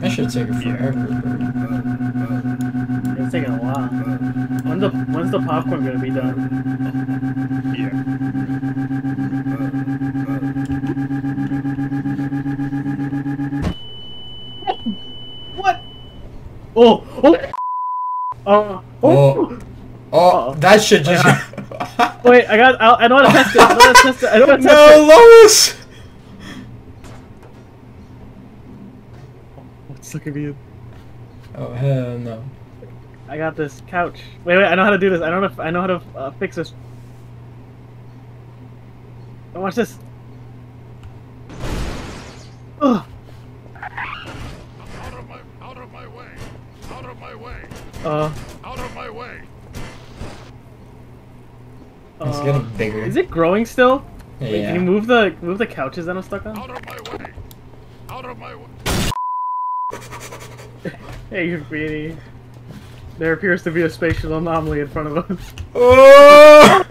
That should take forever. It's taking a while. When's the when's the popcorn gonna be done? Oh oh oh Oh, oh, that should just. Wait, I got. I, I know how to test it. I know how to test it. I know how to test no, it. Lois. What's looking at me? Oh hell no. I got this couch. Wait, wait. I know how to do this. I don't know. If, I know how to uh, fix this. Oh, watch this. Way. Out of my way. Uh. Out of my way. It's uh, getting bigger. Is it growing still? Wait, can you move the move the couches that I'm stuck on? Out of my way. Out of my way. Hey, you greedy. There appears to be a spatial anomaly in front of us. Oh!